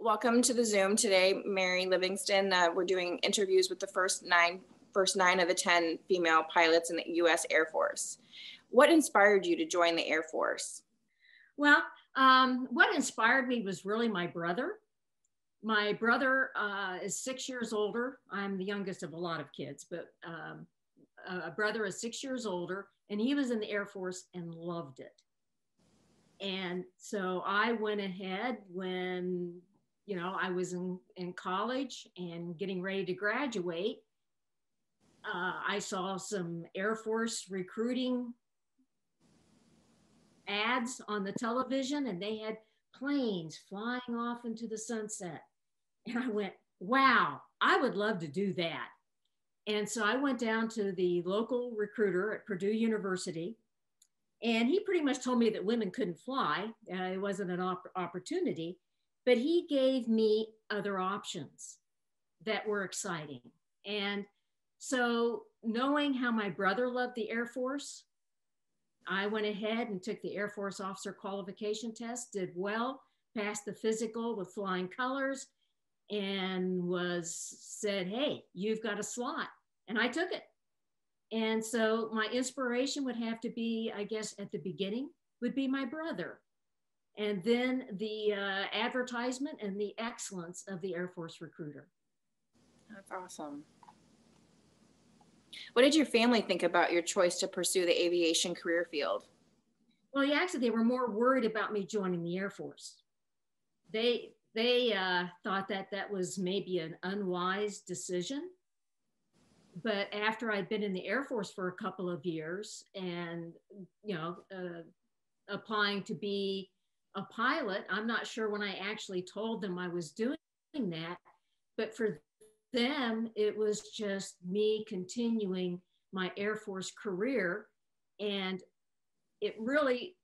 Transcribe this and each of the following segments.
Welcome to the Zoom today, Mary Livingston. Uh, we're doing interviews with the first nine, first nine of the 10 female pilots in the US Air Force. What inspired you to join the Air Force? Well, um, what inspired me was really my brother. My brother uh, is six years older. I'm the youngest of a lot of kids, but um, a brother is six years older, and he was in the Air Force and loved it. And so I went ahead when you know, I was in, in college and getting ready to graduate. Uh, I saw some Air Force recruiting ads on the television, and they had planes flying off into the sunset. And I went, wow, I would love to do that. And so I went down to the local recruiter at Purdue University, and he pretty much told me that women couldn't fly. Uh, it wasn't an op- opportunity but he gave me other options that were exciting. And so, knowing how my brother loved the Air Force, I went ahead and took the Air Force officer qualification test, did well, passed the physical with flying colors, and was said, Hey, you've got a slot. And I took it. And so, my inspiration would have to be, I guess, at the beginning, would be my brother and then the uh, advertisement and the excellence of the Air Force recruiter. That's awesome. What did your family think about your choice to pursue the aviation career field? Well, yeah, actually, they were more worried about me joining the Air Force. They they uh, thought that that was maybe an unwise decision. But after I'd been in the Air Force for a couple of years and you know uh, applying to be a pilot. I'm not sure when I actually told them I was doing that, but for them, it was just me continuing my Air Force career. And it really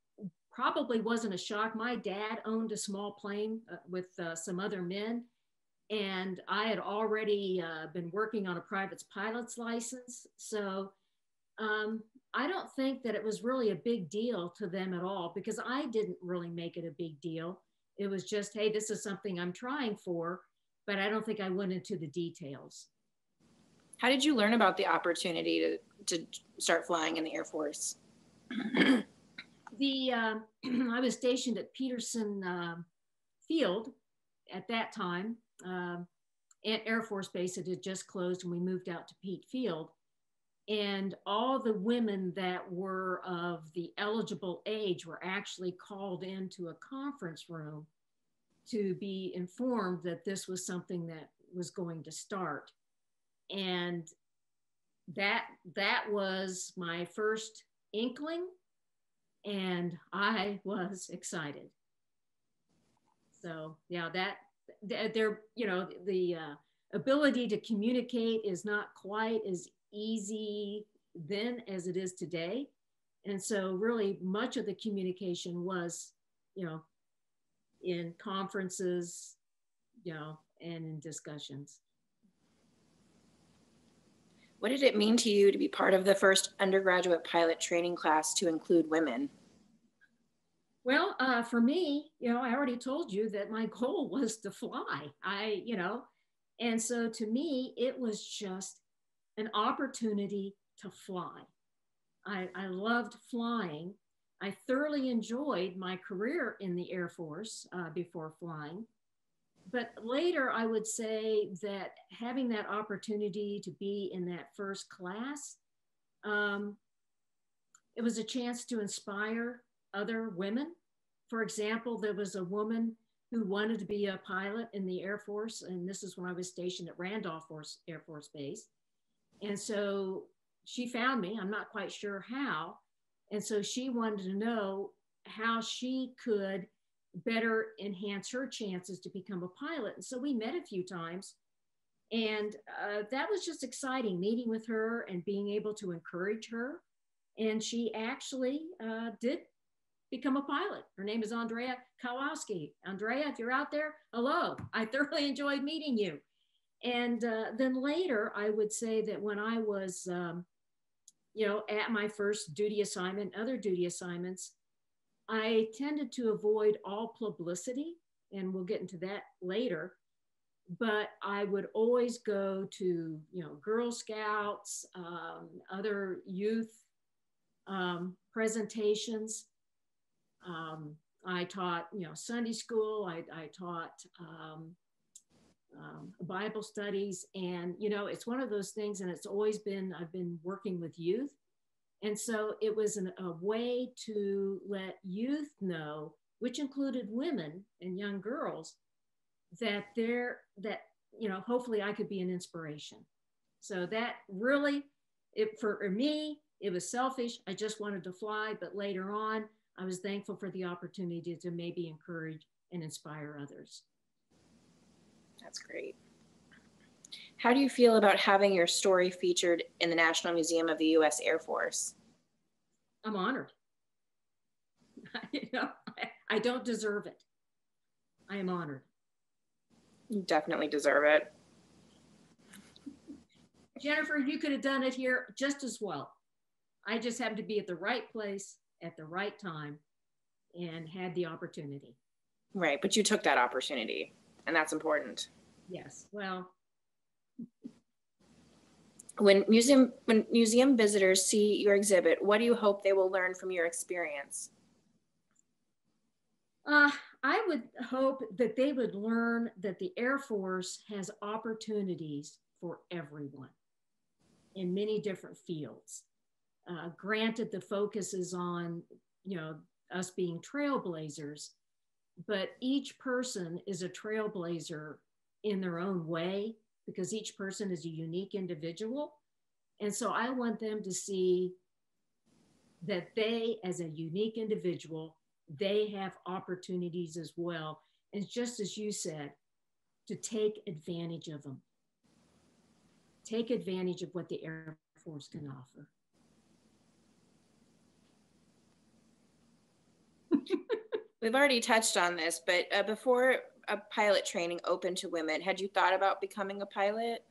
probably wasn't a shock. My dad owned a small plane uh, with uh, some other men. And I had already uh, been working on a private pilot's license. So um, I don't think that it was really a big deal to them at all because I didn't really make it a big deal. It was just, hey, this is something I'm trying for, but I don't think I went into the details. How did you learn about the opportunity to, to start flying in the Air Force? the uh, I was stationed at Peterson uh, Field at that time. Uh, at Air Force Base, it had just closed, and we moved out to Pete Field and all the women that were of the eligible age were actually called into a conference room to be informed that this was something that was going to start. And that that was my first inkling and i was excited. So yeah that there you know the uh, ability to communicate is not quite as easy then as it is today. And so, really, much of the communication was, you know, in conferences, you know, and in discussions. What did it mean to you to be part of the first undergraduate pilot training class to include women? Well, uh, for me, you know, I already told you that my goal was to fly. I, you know, and so to me, it was just an opportunity to fly. I, I loved flying. I thoroughly enjoyed my career in the Air Force uh, before flying. But later, I would say that having that opportunity to be in that first class, um, it was a chance to inspire other women. For example, there was a woman who wanted to be a pilot in the Air Force, and this is when I was stationed at Randolph Force, Air Force Base. And so she found me. I'm not quite sure how. And so she wanted to know how she could better enhance her chances to become a pilot. And so we met a few times. And uh, that was just exciting meeting with her and being able to encourage her. And she actually uh, did become a pilot. Her name is Andrea Kowalski. Andrea, if you're out there, hello. I thoroughly enjoyed meeting you. And uh, then later, I would say that when I was, um, you know, at my first duty assignment, other duty assignments, I tended to avoid all publicity and we'll get into that later. But I would always go to, you know, Girl Scouts, um, other youth um, presentations. Um, I taught, you know, Sunday school. I, I taught um, um, Bible studies, and you know, it's one of those things. And it's always been I've been working with youth, and so it was an, a way to let youth know, which included women and young girls, that they're that you know, hopefully I could be an inspiration. So that really, it for me, it was selfish. I just wanted to fly, but later on, I was thankful for the opportunity to maybe encourage and inspire others. That's great. How do you feel about having your story featured in the National Museum of the U.S. Air Force? I'm honored. you know, I, I don't deserve it. I am honored. You definitely deserve it. Jennifer, you could have done it here just as well. I just happened to be at the right place at the right time and had the opportunity. Right, but you took that opportunity, and that's important. Yes. Well, when museum when museum visitors see your exhibit, what do you hope they will learn from your experience? Uh, I would hope that they would learn that the Air Force has opportunities for everyone in many different fields. Uh, granted, the focus is on, you know, us being trailblazers, but each person is a trailblazer in their own way because each person is a unique individual. And so I want them to see that they, as a unique individual, they have opportunities as well. And just as you said, to take advantage of them. Take advantage of what the Air Force can offer. We've already touched on this, but uh, before a pilot training open to women, had you thought about becoming a pilot?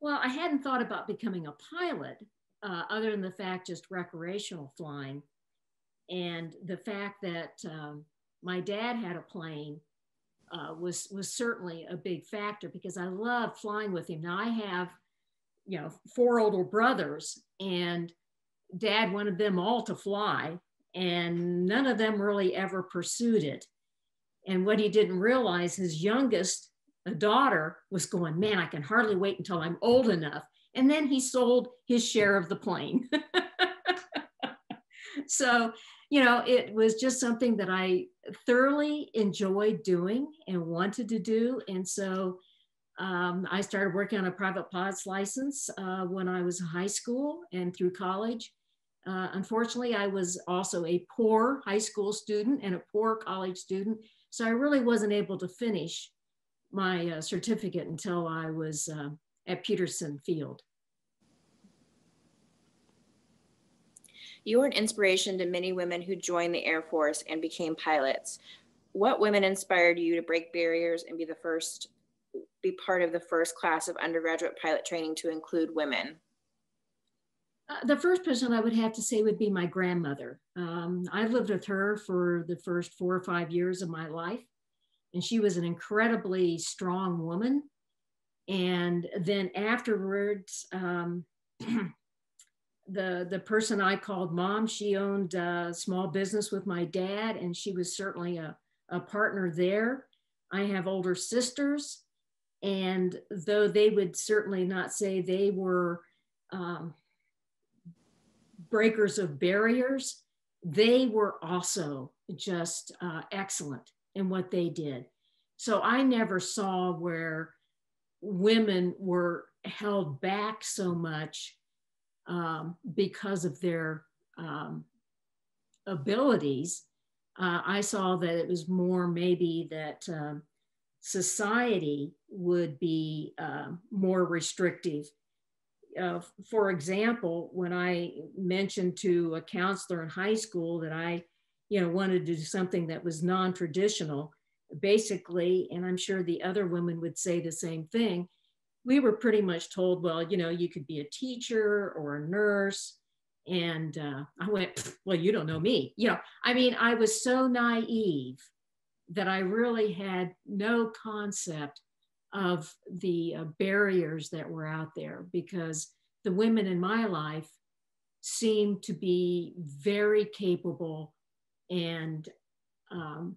Well, I hadn't thought about becoming a pilot, uh, other than the fact just recreational flying, and the fact that um, my dad had a plane uh, was was certainly a big factor because I loved flying with him. Now I have, you know, four older brothers, and dad wanted them all to fly, and none of them really ever pursued it. And what he didn't realize, his youngest a daughter was going, Man, I can hardly wait until I'm old enough. And then he sold his share of the plane. so, you know, it was just something that I thoroughly enjoyed doing and wanted to do. And so um, I started working on a private pilot's license uh, when I was in high school and through college. Uh, unfortunately, I was also a poor high school student and a poor college student. So I really wasn't able to finish my uh, certificate until I was uh, at Peterson Field. You were an inspiration to many women who joined the Air Force and became pilots. What women inspired you to break barriers and be the first, be part of the first class of undergraduate pilot training to include women? Uh, the first person I would have to say would be my grandmother. Um, I lived with her for the first four or five years of my life, and she was an incredibly strong woman. And then afterwards, um, the the person I called mom, she owned a small business with my dad, and she was certainly a, a partner there. I have older sisters, and though they would certainly not say they were um, breakers of barriers, they were also just uh, excellent in what they did. So I never saw where women were held back so much um, because of their um, abilities. Uh, I saw that it was more maybe that um, society would be uh, more restrictive uh, for example, when I mentioned to a counselor in high school that I, you know, wanted to do something that was non-traditional, basically, and I'm sure the other women would say the same thing, we were pretty much told, well, you know, you could be a teacher or a nurse, And uh, I went, well, you don't know me. You know, I mean, I was so naive that I really had no concept of the uh, barriers that were out there because the women in my life seemed to be very capable and um,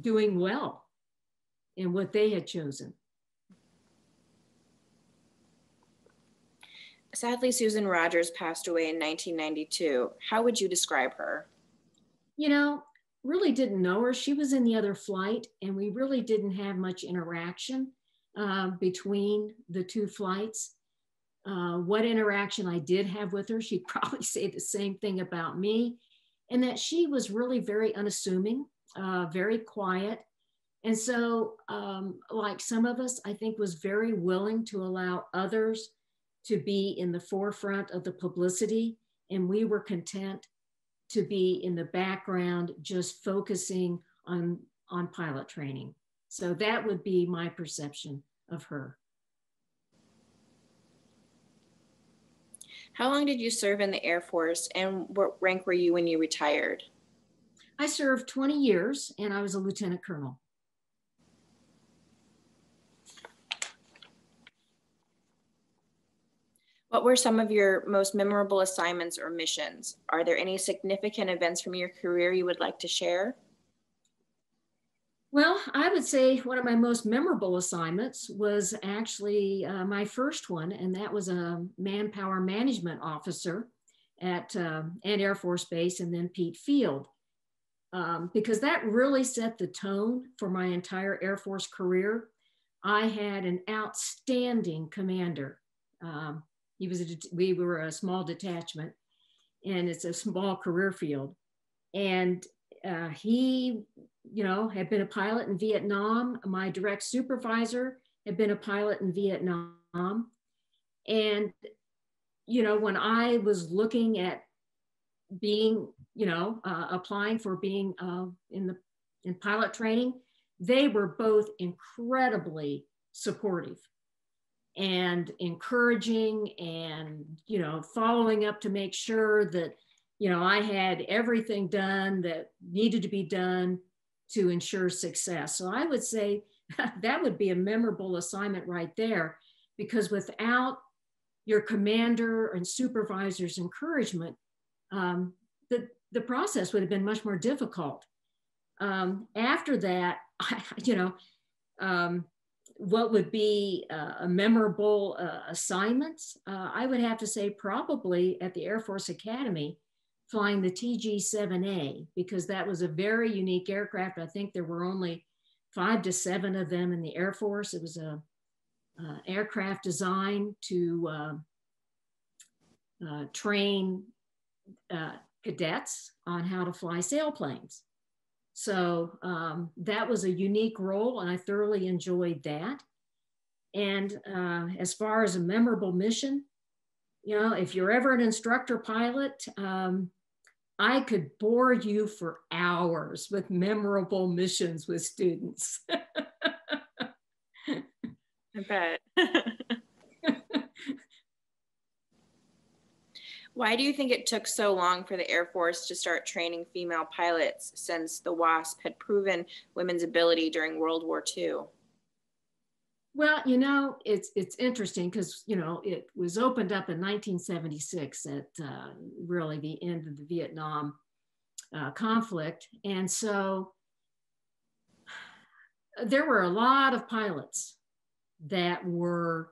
doing well in what they had chosen. Sadly, Susan Rogers passed away in 1992. How would you describe her? You know, really didn't know her. She was in the other flight, and we really didn't have much interaction uh, between the two flights. Uh, what interaction I did have with her, she'd probably say the same thing about me, and that she was really very unassuming, uh, very quiet. And so, um, like some of us, I think was very willing to allow others to be in the forefront of the publicity. And we were content to be in the background, just focusing on, on pilot training. So that would be my perception of her. How long did you serve in the Air Force and what rank were you when you retired? I served 20 years and I was a lieutenant colonel. What were some of your most memorable assignments or missions? Are there any significant events from your career you would like to share? Well, I would say one of my most memorable assignments was actually uh, my first one, and that was a manpower management officer at uh, Ent Air Force Base and then Pete Field. Um, because that really set the tone for my entire Air Force career. I had an outstanding commander. Um, he was a, we were a small detachment, and it's a small career field, and uh, he you know, had been a pilot in Vietnam. My direct supervisor had been a pilot in Vietnam. And, you know, when I was looking at being, you know, uh, applying for being uh, in the in pilot training, they were both incredibly supportive and encouraging and, you know, following up to make sure that, you know, I had everything done that needed to be done to ensure success. So I would say that would be a memorable assignment right there because without your commander and supervisor's encouragement, um, the, the process would have been much more difficult. Um, after that, I, you know, um, what would be uh, a memorable uh, assignments? Uh, I would have to say probably at the Air Force Academy, flying the TG-7A because that was a very unique aircraft. I think there were only five to seven of them in the Air Force. It was a uh, aircraft designed to uh, uh, train uh, cadets on how to fly sailplanes. So um, that was a unique role, and I thoroughly enjoyed that. And uh, as far as a memorable mission, you know, if you're ever an instructor pilot, um, I could bore you for hours with memorable missions with students. I bet. Why do you think it took so long for the Air Force to start training female pilots since the WASP had proven women's ability during World War II? Well, you know, it's it's interesting because you know it was opened up in 1976 at uh, really the end of the Vietnam uh, conflict, and so there were a lot of pilots that were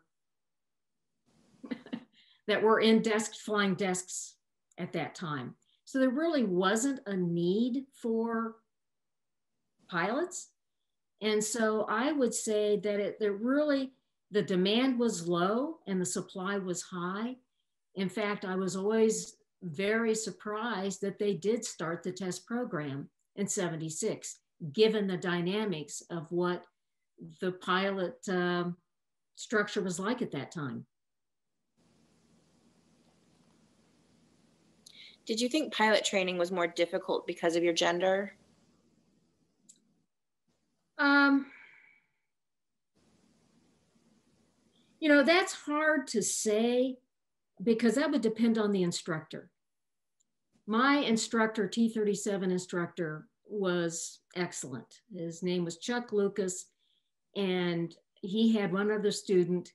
that were in desk flying desks at that time. So there really wasn't a need for pilots and so I would say that it that really the demand was low and the supply was high. In fact, I was always very surprised that they did start the test program in 76, given the dynamics of what the pilot um, structure was like at that time. Did you think pilot training was more difficult because of your gender? Um, you know, that's hard to say because that would depend on the instructor. my instructor, T37 instructor, was excellent. His name was Chuck Lucas, and he had one other student,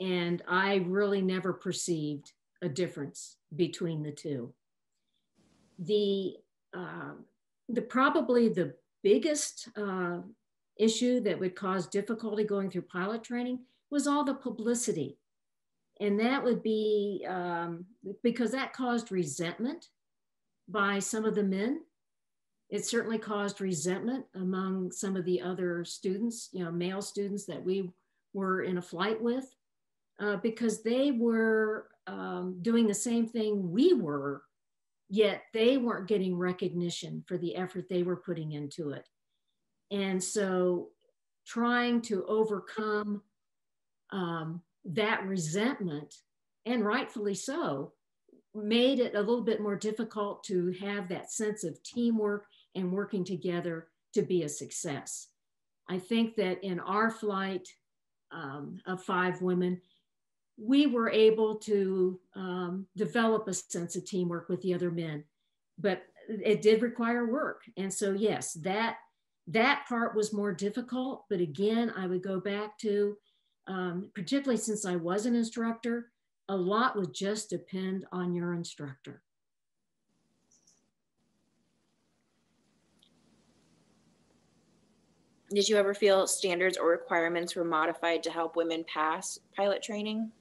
and I really never perceived a difference between the two. The, uh, the probably the biggest uh, issue that would cause difficulty going through pilot training was all the publicity. And that would be um, because that caused resentment by some of the men. It certainly caused resentment among some of the other students, you know, male students that we were in a flight with, uh, because they were um, doing the same thing we were, yet they weren't getting recognition for the effort they were putting into it. And so trying to overcome um, that resentment, and rightfully so, made it a little bit more difficult to have that sense of teamwork and working together to be a success. I think that in our flight um, of five women, we were able to um, develop a sense of teamwork with the other men, but it did require work. And so, yes, that that part was more difficult. But again, I would go back to, um, particularly since I was an instructor, a lot would just depend on your instructor. Did you ever feel standards or requirements were modified to help women pass pilot training?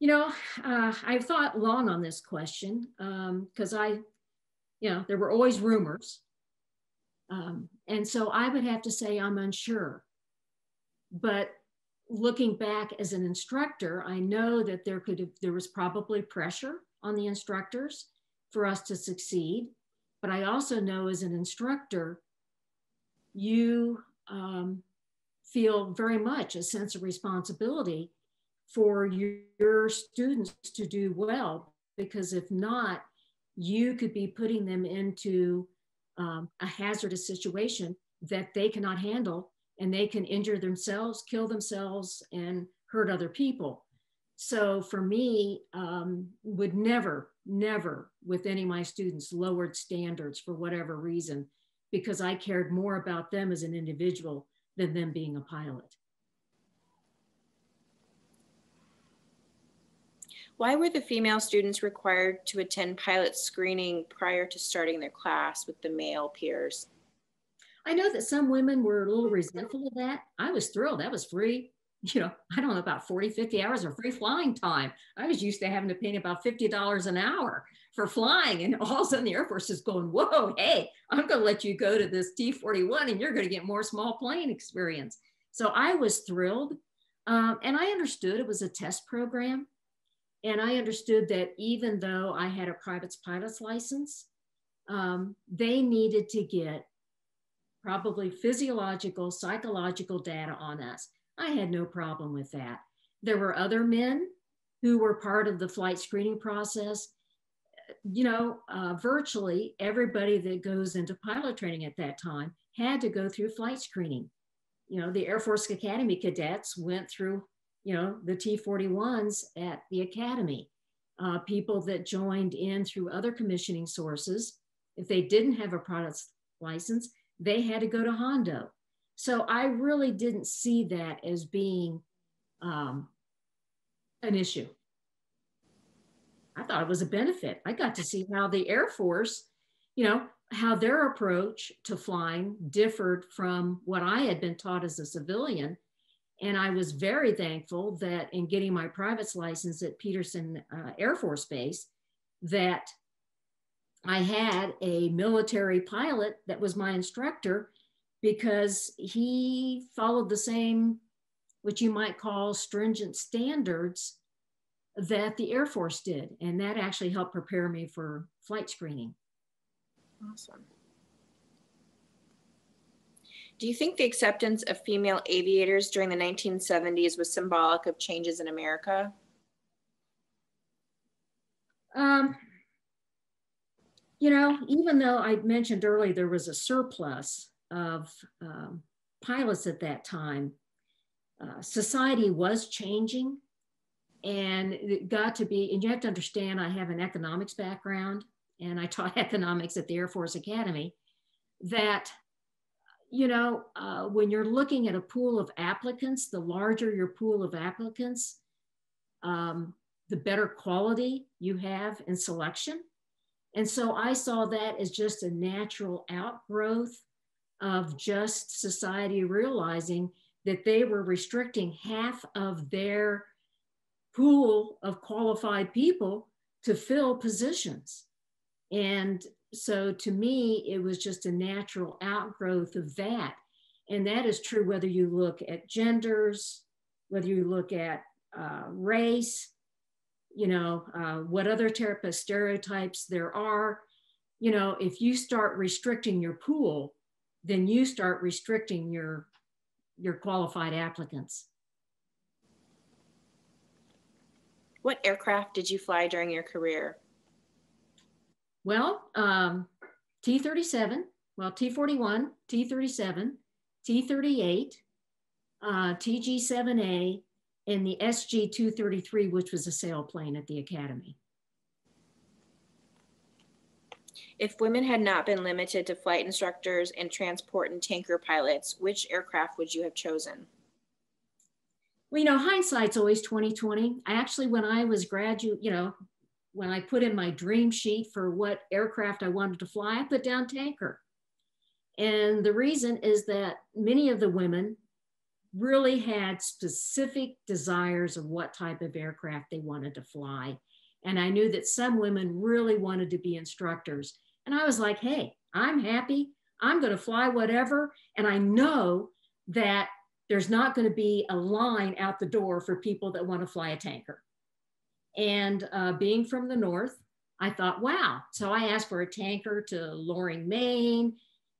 You know, uh, I've thought long on this question because um, I, you know, there were always rumors. Um, and so I would have to say I'm unsure. But looking back as an instructor, I know that there could have, there was probably pressure on the instructors for us to succeed. But I also know as an instructor, you um, feel very much a sense of responsibility for your, students to do well, because if not, you could be putting them into um, a hazardous situation that they cannot handle and they can injure themselves, kill themselves, and hurt other people. So for me, um, would never, never with any of my students lowered standards for whatever reason, because I cared more about them as an individual than them being a pilot. Why were the female students required to attend pilot screening prior to starting their class with the male peers? I know that some women were a little resentful of that. I was thrilled. That was free. You know, I don't know, about 40, 50 hours of free flying time. I was used to having to pay about $50 an hour for flying. And all of a sudden the Air Force is going, whoa, hey, I'm going to let you go to this T 41 and you're going to get more small plane experience. So I was thrilled. Um, and I understood it was a test program. And I understood that even though I had a private pilot's license, um, they needed to get probably physiological, psychological data on us. I had no problem with that. There were other men who were part of the flight screening process. You know, uh, virtually everybody that goes into pilot training at that time had to go through flight screening. You know, the Air Force Academy cadets went through, you know, the T 41s at the Academy. Uh, people that joined in through other commissioning sources, if they didn't have a product license, they had to go to Hondo. So I really didn't see that as being um, an issue. I thought it was a benefit. I got to see how the Air Force, you know, how their approach to flying differed from what I had been taught as a civilian. And I was very thankful that in getting my private's license at Peterson uh, Air Force Base, that I had a military pilot that was my instructor because he followed the same, what you might call stringent standards that the Air Force did. And that actually helped prepare me for flight screening. Awesome. Do you think the acceptance of female aviators during the 1970s was symbolic of changes in America? Um, you know, even though I mentioned earlier there was a surplus of um, pilots at that time, uh, society was changing. and it got to be, and you have to understand, I have an economics background and I taught economics at the Air Force Academy, that, you know, uh, when you're looking at a pool of applicants, the larger your pool of applicants, um, the better quality you have in selection. And so I saw that as just a natural outgrowth of just society realizing that they were restricting half of their pool of qualified people to fill positions. And so to me, it was just a natural outgrowth of that. And that is true whether you look at genders, whether you look at uh, race, you know, uh, what other of stereotypes there are. You know, if you start restricting your pool, then you start restricting your, your qualified applicants. What aircraft did you fly during your career? Well, um, T 37, well, T 41, T 37, T 38, uh, TG 7A, and the SG 233, which was a sailplane at the Academy. If women had not been limited to flight instructors and transport and tanker pilots, which aircraft would you have chosen? Well, you know, hindsight's always 2020. I actually, when I was graduate, you know, when I put in my dream sheet for what aircraft I wanted to fly, I put down tanker. And the reason is that many of the women really had specific desires of what type of aircraft they wanted to fly. And I knew that some women really wanted to be instructors. And I was like, hey, I'm happy. I'm going to fly whatever. And I know that there's not going to be a line out the door for people that want to fly a tanker. And uh, being from the north, I thought, wow. So I asked for a tanker to Loring, Maine,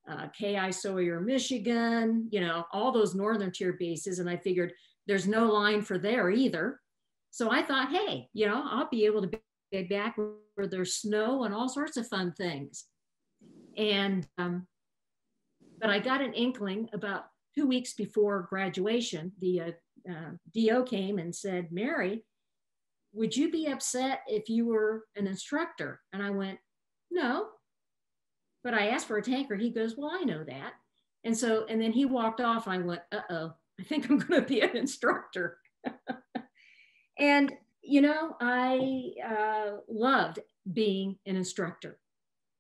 uh, K.I. Sawyer, Michigan, you know, all those northern tier bases. And I figured there's no line for there either. So I thought, hey, you know, I'll be able to be back where there's snow and all sorts of fun things. And, um, but I got an inkling about two weeks before graduation. The uh, uh, DO came and said, Mary, would you be upset if you were an instructor? And I went, no. But I asked for a tanker. He goes, well, I know that. And so, and then he walked off. I went, uh oh, I think I'm going to be an instructor. and, you know, I uh, loved being an instructor,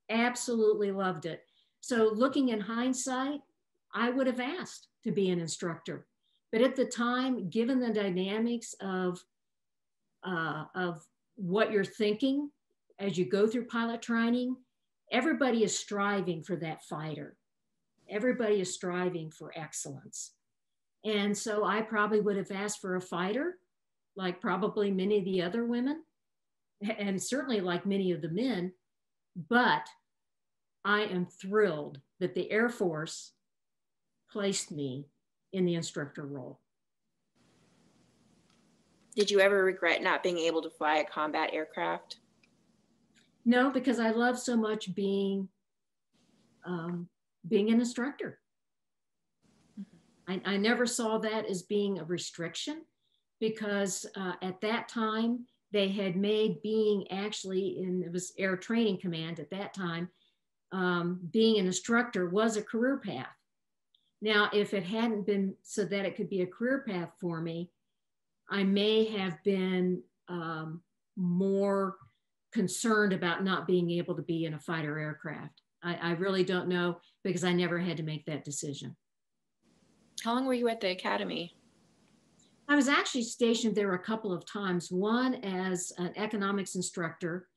absolutely loved it. So, looking in hindsight, I would have asked to be an instructor. But at the time, given the dynamics of uh, of what you're thinking as you go through pilot training, everybody is striving for that fighter. Everybody is striving for excellence. And so I probably would have asked for a fighter, like probably many of the other women, and certainly like many of the men. But I am thrilled that the Air Force placed me in the instructor role. Did you ever regret not being able to fly a combat aircraft? No, because I love so much being um, being an instructor. I, I, never saw that as being a restriction because uh, at that time they had made being actually in it was air training command at that time um, being an instructor was a career path now if it hadn't been so that it could be a career path for me I may have been um, more concerned about not being able to be in a fighter aircraft. I, I, really don't know because I never had to make that decision. How long were you at the academy? I was actually stationed there a couple of times, one as an economics instructor,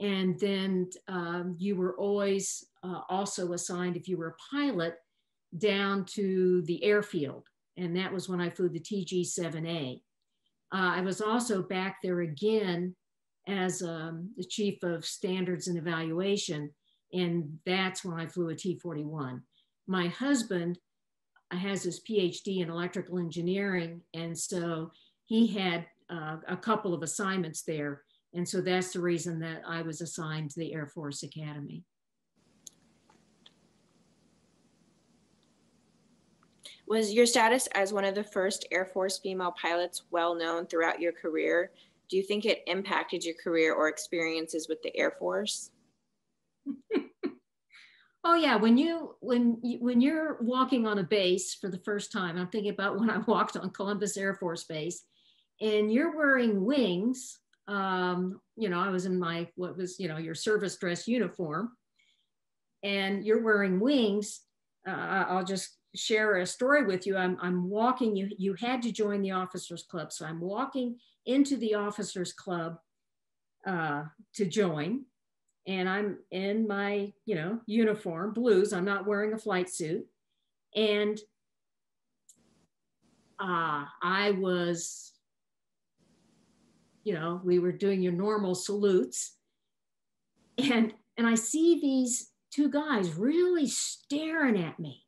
and then um, you were always uh, also assigned, if you were a pilot, down to the airfield. And that was when I flew the TG 7A. Uh, I was also back there again as um, the chief of standards and evaluation, and that's when I flew a T 41. My husband has his PhD in electrical engineering, and so he had uh, a couple of assignments there. And so that's the reason that I was assigned to the Air Force Academy. Was your status as one of the first Air Force female pilots well known throughout your career? Do you think it impacted your career or experiences with the Air Force? oh yeah, when you when you, when you're walking on a base for the first time, I'm thinking about when I walked on Columbus Air Force Base, and you're wearing wings. Um, you know, I was in my what was you know your service dress uniform, and you're wearing wings. Uh, I'll just share a story with you. I'm, I'm walking, you, you had to join the officers club. So I'm walking into the officers club uh, to join and I'm in my, you know, uniform, blues. I'm not wearing a flight suit. And uh, I was, you know, we were doing your normal salutes. And, and I see these two guys really staring at me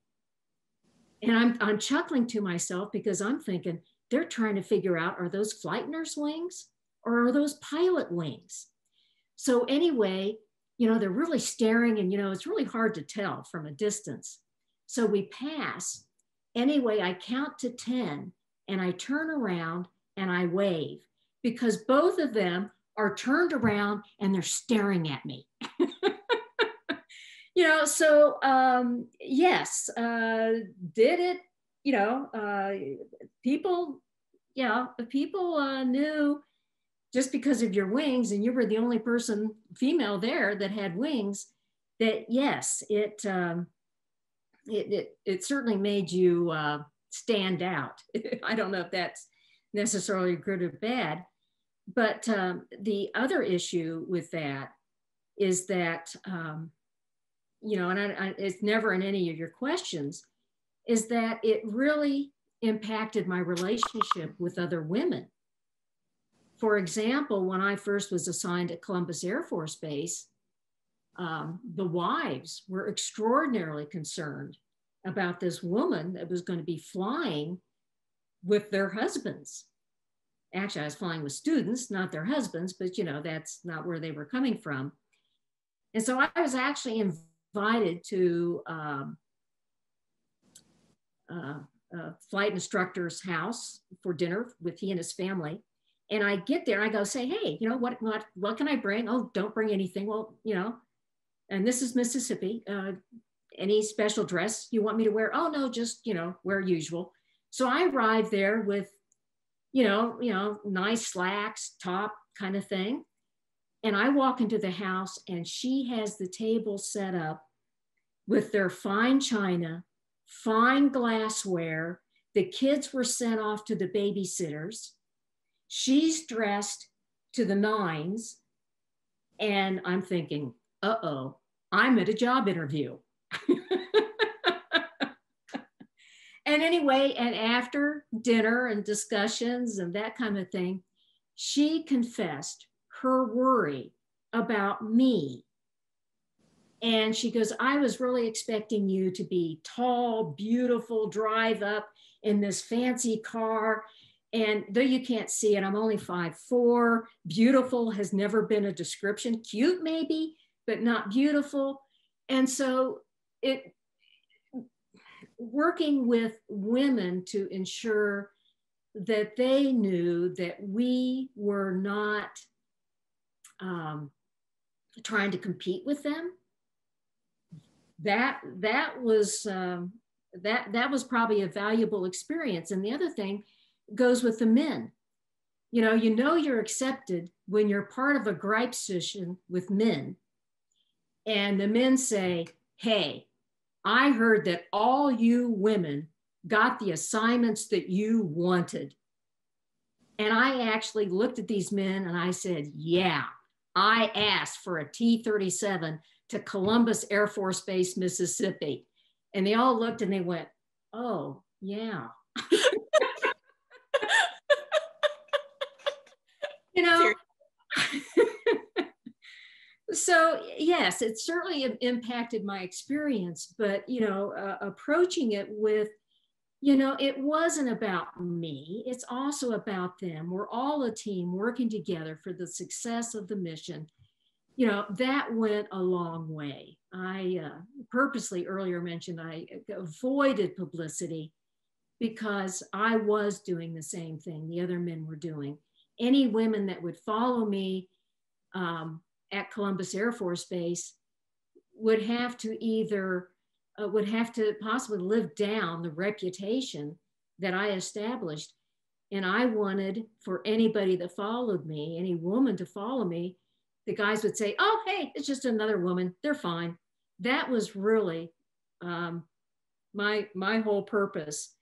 and I'm, I'm chuckling to myself because I'm thinking they're trying to figure out are those flight nurse wings or are those pilot wings? So, anyway, you know, they're really staring and, you know, it's really hard to tell from a distance. So we pass. Anyway, I count to 10 and I turn around and I wave because both of them are turned around and they're staring at me. you know, so um, yes, uh, did it, you know, uh, people, yeah, the people uh, knew just because of your wings and you were the only person female there that had wings that yes, it, um, it, it, it certainly made you uh, stand out. I don't know if that's necessarily good or bad, but um, the other issue with that is that um, you know, and I, I, it's never in any of your questions, is that it really impacted my relationship with other women. For example, when I first was assigned at Columbus Air Force Base, um, the wives were extraordinarily concerned about this woman that was going to be flying with their husbands. Actually, I was flying with students, not their husbands, but you know, that's not where they were coming from. And so I was actually involved invited to um, uh, flight instructor's house for dinner with he and his family. And I get there I go say, hey, you know, what, what, what can I bring? Oh, don't bring anything. Well, you know, and this is Mississippi. Uh, any special dress you want me to wear? Oh, no, just, you know, wear usual. So I arrive there with, you know, you know, nice slacks, top kind of thing. And I walk into the house and she has the table set up with their fine china, fine glassware. The kids were sent off to the babysitters. She's dressed to the nines. And I'm thinking, uh oh, I'm at a job interview. and anyway, and after dinner and discussions and that kind of thing, she confessed her worry about me. And she goes, I was really expecting you to be tall, beautiful, drive up in this fancy car. And though you can't see it, I'm only five four. Beautiful has never been a description. Cute, maybe, but not beautiful. And so it working with women to ensure that they knew that we were not um, trying to compete with them. That that was um, that that was probably a valuable experience. And the other thing goes with the men. You know, you know you're accepted when you're part of a gripe session with men, and the men say, "Hey, I heard that all you women got the assignments that you wanted." And I actually looked at these men and I said, Yeah, I asked for a T 37 to Columbus Air Force Base, Mississippi. And they all looked and they went, Oh, yeah. you know? so, yes, it certainly impacted my experience, but, you know, uh, approaching it with you know, it wasn't about me. It's also about them. We're all a team working together for the success of the mission. You know, that went a long way. I uh, purposely earlier mentioned I avoided publicity because I was doing the same thing the other men were doing. any women that would follow me um, at Columbus Air Force Base would have to either uh, would have to possibly live down the reputation that I established. And I wanted for anybody that followed me, any woman to follow me, the guys would say, "Oh, hey, it's just another woman. They're fine." That was really um, my my whole purpose.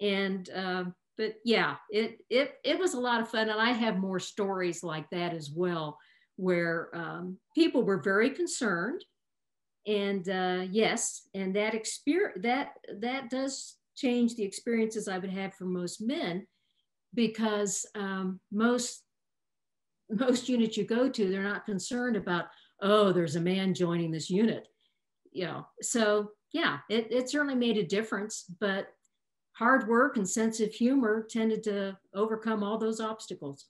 And uh, but yeah, it it it was a lot of fun, and I have more stories like that as well, where um, people were very concerned, and uh, yes, and that experience that that does change the experiences I would have for most men, because um, most most units you go to, they're not concerned about oh, there's a man joining this unit, you know. So yeah, it, it certainly made a difference, but hard work and sense of humor tended to overcome all those obstacles.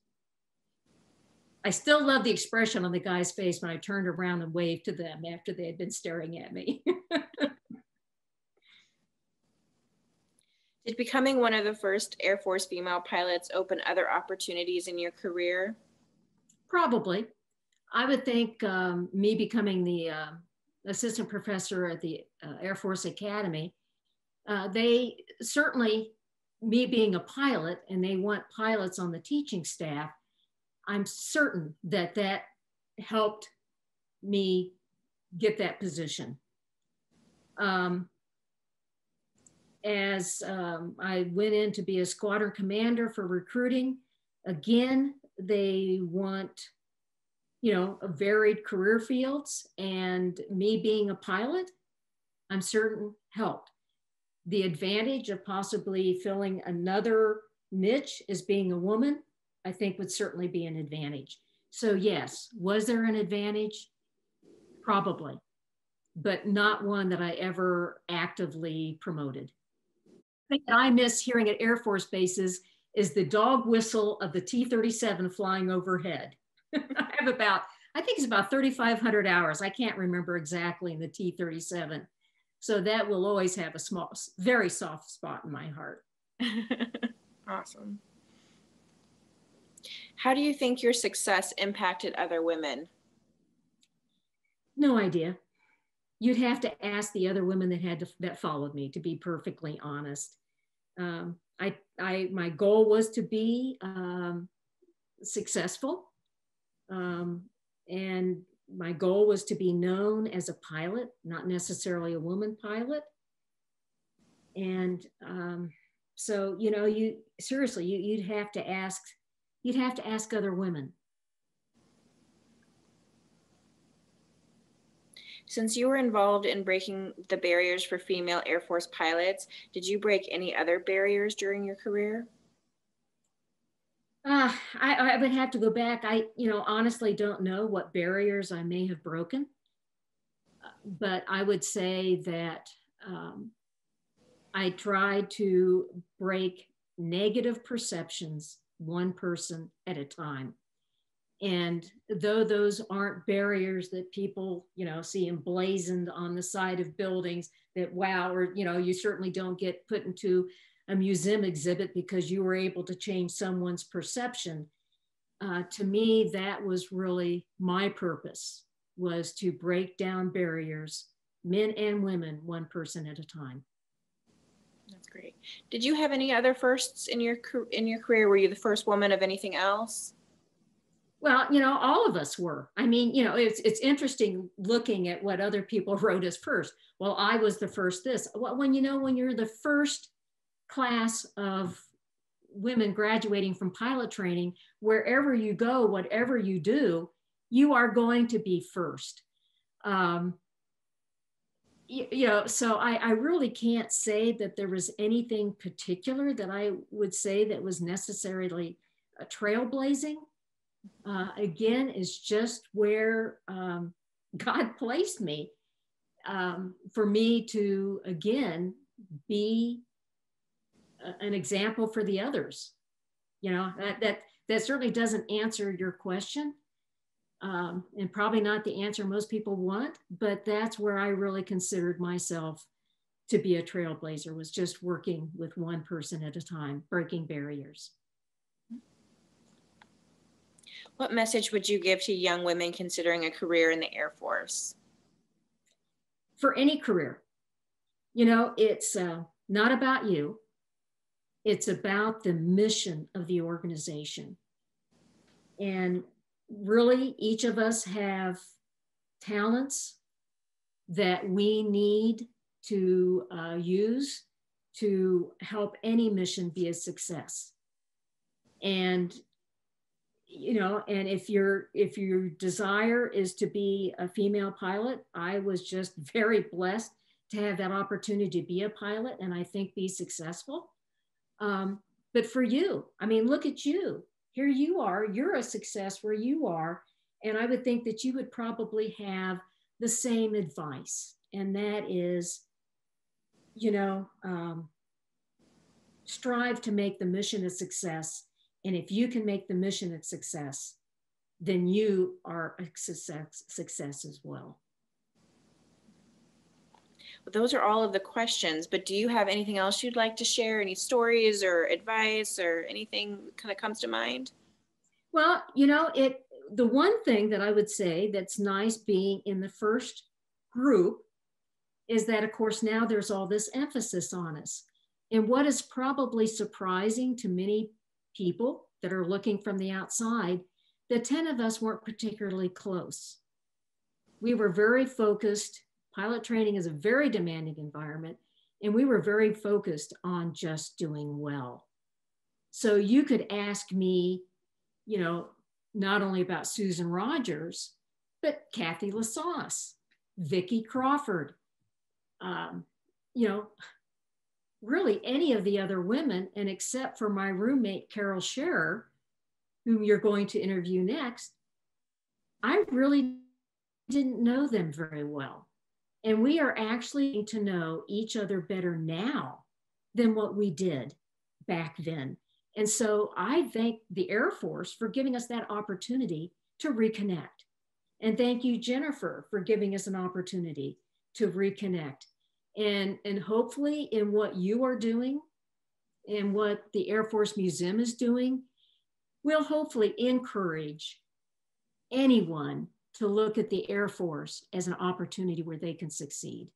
I still love the expression on the guy's face when I turned around and waved to them after they had been staring at me. Did becoming one of the first Air Force female pilots open other opportunities in your career? Probably. I would think um, me becoming the uh, assistant professor at the uh, Air Force Academy uh, they certainly, me being a pilot and they want pilots on the teaching staff, I'm certain that that helped me get that position. Um, as um, I went in to be a squadron commander for recruiting, again, they want, you know, varied career fields and me being a pilot, I'm certain helped the advantage of possibly filling another niche as being a woman, I think would certainly be an advantage. So, yes, was there an advantage? Probably, but not one that I ever actively promoted. The thing that I miss hearing at Air Force bases is the dog whistle of the T 37 flying overhead. I have about, I think it's about 3,500 hours. I can't remember exactly in the T 37 so that will always have a small, very soft spot in my heart. awesome. How do you think your success impacted other women? No idea. You'd have to ask the other women that had to, that followed me. To be perfectly honest, um, I, I, my goal was to be um, successful, um, and my goal was to be known as a pilot, not necessarily a woman pilot. And um, so, you know, you seriously, you, you'd have to ask, you'd have to ask other women. Since you were involved in breaking the barriers for female Air Force pilots, did you break any other barriers during your career? Uh, I, I would have to go back. I, you know, honestly don't know what barriers I may have broken, but I would say that um, I tried to break negative perceptions one person at a time. And though those aren't barriers that people, you know, see emblazoned on the side of buildings that wow, or, you know, you certainly don't get put into a museum exhibit because you were able to change someone's perception. Uh, to me, that was really my purpose was to break down barriers, men and women, one person at a time. Great. Did you have any other firsts in your in your career? Were you the first woman of anything else? Well, you know, all of us were. I mean, you know, it's it's interesting looking at what other people wrote as first. Well, I was the first this. Well, when you know when you're the first class of women graduating from pilot training, wherever you go, whatever you do, you are going to be first. Um, you, know, so I, I really can't say that there was anything particular that I would say that was necessarily a trailblazing. Uh, again, is just where um, God placed me um, for me to, again, be an example for the others. You know, that, that, that certainly doesn't answer your question. Um, and probably not the answer most people want, but that's where I really considered myself to be a trailblazer was just working with one person at a time, breaking barriers. What message would you give to young women considering a career in the Air Force? For any career, you know, it's uh, not about you, it's about the mission of the organization. And really, each of us have talents that we need to uh, use to help any mission be a success. And you know, and if your if your desire is to be a female pilot, I was just very blessed to have that opportunity to be a pilot and I think be successful. Um, but for you, I mean, look at you. Here you are, you're a success where you are. And I would think that you would probably have the same advice. And that is, you know, um, strive to make the mission a success. And if you can make the mission a success, then you are a success, success as well those are all of the questions, but do you have anything else you'd like to share? Any stories or advice or anything kind of comes to mind? Well, you know, it the one thing that I would say that's nice being in the first group is that of course now there's all this emphasis on us. And what is probably surprising to many people that are looking from the outside, the 10 of us weren't particularly close. We were very focused Pilot training is a very demanding environment, and we were very focused on just doing well. So you could ask me, you know, not only about Susan Rogers, but Kathy LaSauce, Vicki Crawford, um, you know, really any of the other women, and except for my roommate, Carol Scherer, whom you're going to interview next, I really didn't know them very well. And we are actually to know each other better now than what we did back then. And so I thank the Air Force for giving us that opportunity to reconnect. And thank you, Jennifer, for giving us an opportunity to reconnect. And, and hopefully, in what you are doing and what the Air Force Museum is doing, we'll hopefully encourage anyone to look at the Air Force as an opportunity where they can succeed.